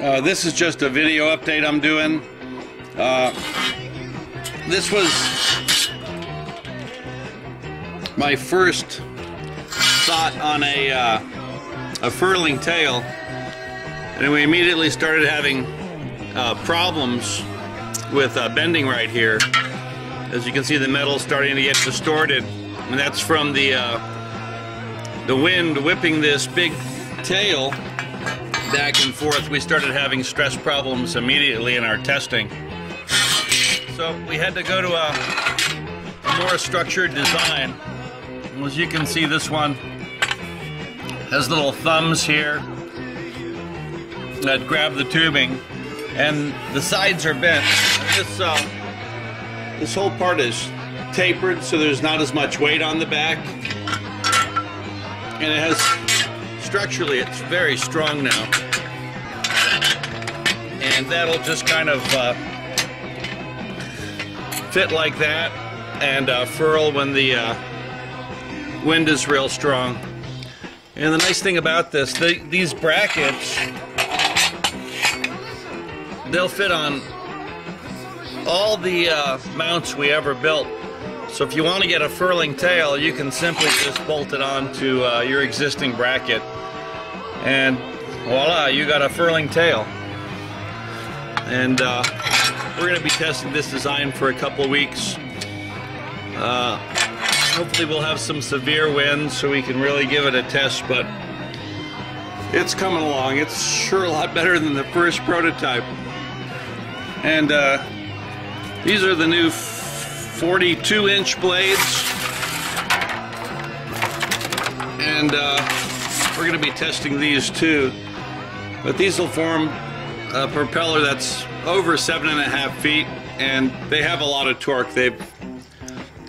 Uh, this is just a video update I'm doing. Uh, this was my first thought on a, uh, a furling tail, and we immediately started having uh, problems with uh, bending right here. As you can see, the metal starting to get distorted, and that's from the uh, the wind whipping this big tail back and forth. We started having stress problems immediately in our testing. So we had to go to a, more structured design. As you can see, this one has little thumbs here that grab the tubing, and the sides are bent. This uh, this whole part is tapered, so there's not as much weight on the back, and it has structurally it's very strong now, and that'll just kind of uh, fit like that and uh, furl when the uh, wind is real strong. And the nice thing about this, the, these brackets, they'll fit on all the uh, mounts we ever built. So if you want to get a furling tail, you can simply just bolt it onto uh, your existing bracket. And voila, you got a furling tail. And uh, we're going to be testing this design for a couple of weeks. Uh, hopefully we'll have some severe winds so we can really give it a test, but it's coming along. It's sure a lot better than the first prototype. And uh, these are the new 42 inch blades. And uh, we're going to be testing these too. But these will form a propeller that's over seven and a half feet and they have a lot of torque. They've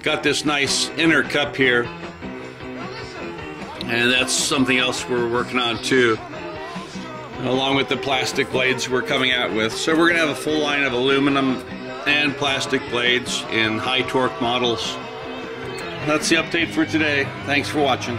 got this nice inner cup here and that's something else we're working on too along with the plastic blades we're coming out with. So we're going to have a full line of aluminum and plastic blades in high torque models. That's the update for today. Thanks for watching.